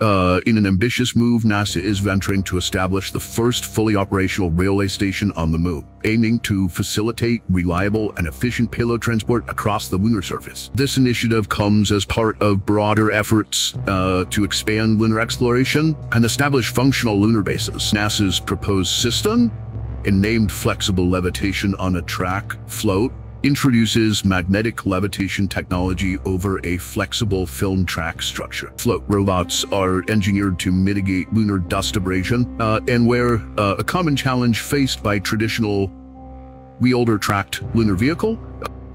Uh, in an ambitious move, NASA is venturing to establish the first fully operational railway station on the moon, aiming to facilitate reliable and efficient payload transport across the lunar surface. This initiative comes as part of broader efforts uh, to expand lunar exploration and establish functional lunar bases. NASA's proposed system, and named Flexible Levitation on a Track float, introduces magnetic levitation technology over a flexible film track structure. Float robots are engineered to mitigate lunar dust abrasion uh, and where uh, a common challenge faced by traditional wheeled or tracked lunar vehicle.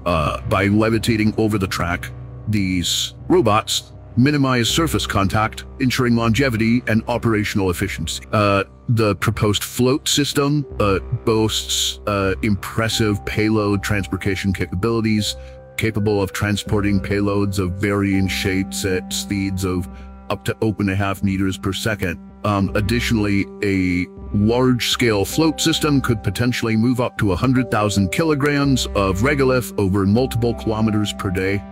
Uh, by levitating over the track, these robots minimize surface contact, ensuring longevity and operational efficiency. Uh, the proposed float system uh, boasts uh, impressive payload transportation capabilities, capable of transporting payloads of varying shapes at speeds of up to open a half meters per second. Um, additionally, a large-scale float system could potentially move up to 100,000 kilograms of regolith over multiple kilometers per day.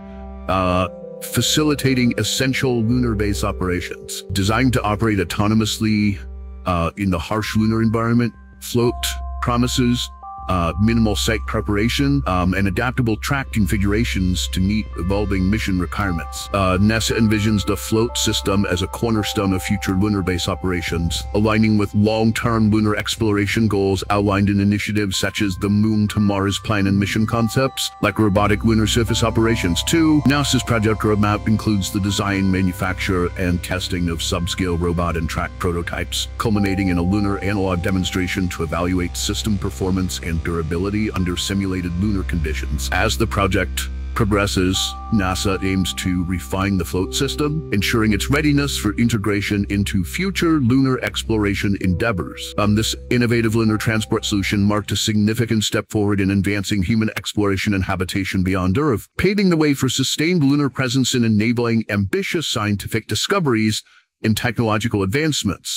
Uh, facilitating essential lunar base operations. Designed to operate autonomously uh, in the harsh lunar environment, Float promises uh, minimal site preparation, um, and adaptable track configurations to meet evolving mission requirements. Uh, NASA envisions the float system as a cornerstone of future lunar base operations, aligning with long-term lunar exploration goals outlined in initiatives such as the Moon to Mars plan and mission concepts, like robotic lunar surface operations. 2, NASA's project roadmap includes the design, manufacture, and testing of subscale robot and track prototypes, culminating in a lunar analog demonstration to evaluate system performance durability under simulated lunar conditions. As the project progresses, NASA aims to refine the float system, ensuring its readiness for integration into future lunar exploration endeavors. Um, this innovative lunar transport solution marked a significant step forward in advancing human exploration and habitation beyond Earth, paving the way for sustained lunar presence and enabling ambitious scientific discoveries and technological advancements.